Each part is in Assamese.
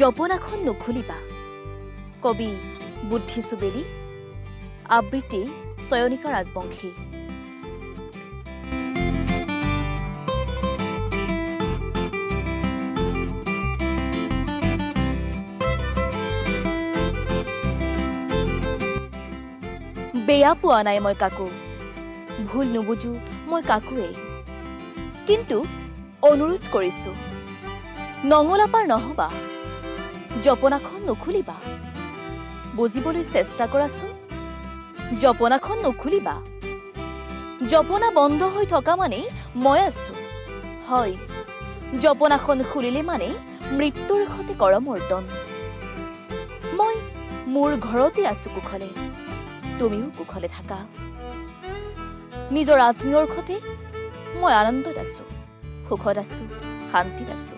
জপনাখন নুখুলিবা। কবি বুদ্ধি চুবেলী আবৃত্তি চয়নিকা ৰাজবংশী। বেয়া পোৱা নাই মই কাকো। ভুল নুবুজো মই কাকোৱেই কিন্তু অনুৰোধ কৰিছো নঙলাপাৰ নহবা। জপনাখন নুখুলিবা। বুজিবলৈ চেষ্টা কৰাচোন। জপনাখন নুখুলিবা। জপনা বন্ধ হৈ থকা মানেই মই আছো। হয় জপনাখন খুলিলে মানে মৃত্যুৰ সতে কৰমৰ্দন। মই মোৰ ঘৰতে আছো কুশলে। তুমিও কুশলে থাকা। নিজৰ আত্মীয়ৰ সতে মই আনন্দত আছো সুখত আছো শান্তিত আছো।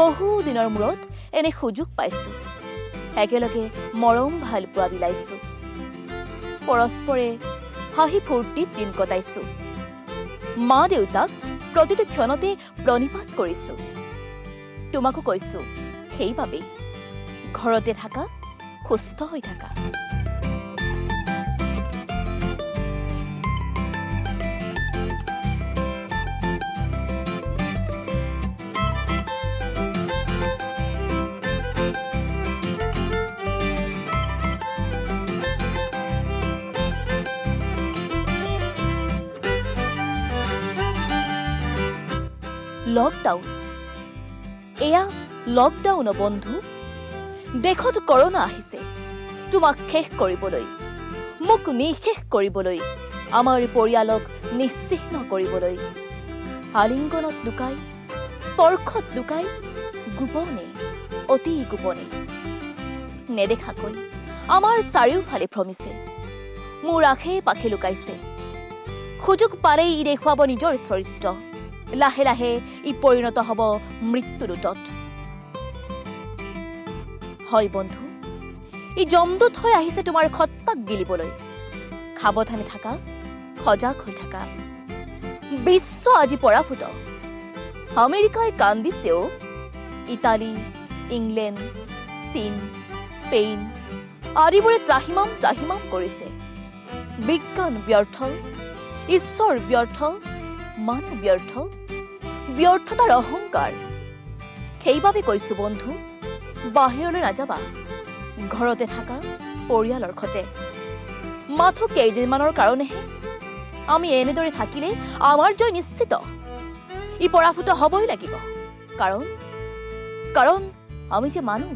বহু দিনৰ মূৰত এনে সুযোগ পাইছো। একেলগে মৰম ভাল পোৱা বিলাইছো। পৰস্পৰে হাঁহি ফূৰ্তিত দিন কটাইছো। মা দেউতাক প্ৰতিটো ক্ষণতে প্ৰণিপাত কৰিছো। তোমাকো কৈছো সেইবাবেই ঘৰতে থাকা সুস্থ হৈ থাকা। লকডাউন এয়া লকডাউন বন্ধু। দেশত কৰোণা আহিছে। তোমাক শেষ কৰিবলৈ মোক নিঃশেষ কৰিবলৈ আমাৰ পৰিয়ালক নিশ্চিহ্ন কৰিবলৈ। আলিংগনত লুকাই স্পৰ্শত লুকাই গোপনে অতি গোপনে। নেদেখাকৈ আমাৰ চাৰিওফালে ভ্ৰমিছে। মোৰ আশে পাশে লুকাইছে। সুযোগ পালেই ই দেখুৱাব নিজৰ চৰিত্ৰ। লাহে লাহে ই পৰিণত হ'ব মৃত্যুদূতত হয় বন্ধু ই জমদূত হৈ আহিছে তোমাৰ সত্তাক গিলিবলৈ। সাৱধানে থাকা সজাগ হৈ থাকা। বিশ্ব আজি পৰাভূত। আমেৰিকাই কান্দিছেও। ইটালী ইংলেণ্ড চীন স্পেইন আদিবোৰে ত্ৰাহিমাম ত্ৰাহিমাম কৰিছে। বিজ্ঞান ব্যৰ্থ ঈশ্বৰ ব্যৰ্থ মানুহ ব্যৰ্থ ব্যৰ্থতাৰ অহংকাৰ। সেইবাবে কৈছো বন্ধু বাহিৰলৈ নাযাবা ঘৰতে থাকা পৰিয়ালৰ সতে মাথো কেইদিনমানৰ কাৰণেহে আমি এনেদৰে থাকিলে আমাৰ জয় নিশ্চিত। ই পৰাভূত হ'বই লাগিব। কাৰণ কাৰণ আমি যে মানুহ